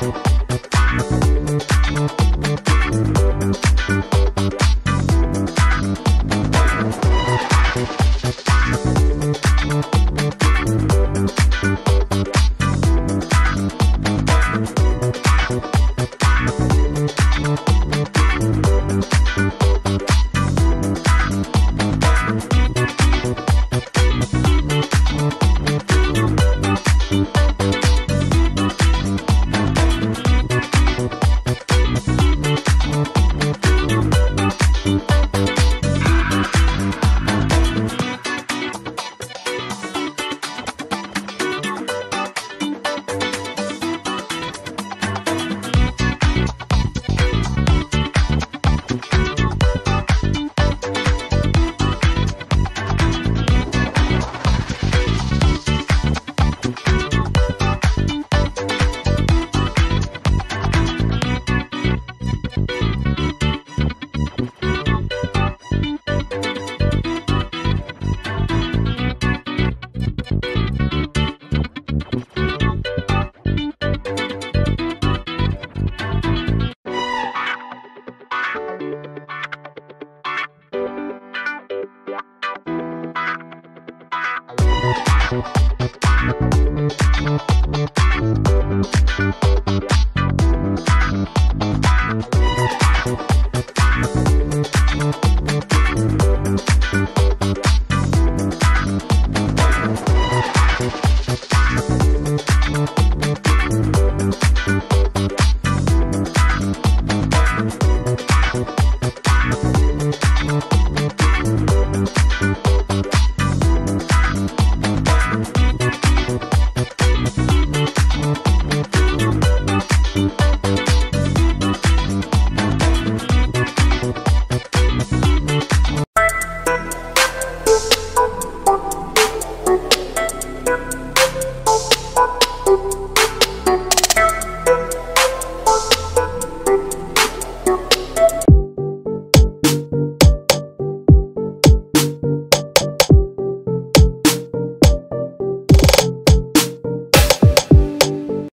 Thank Thank you.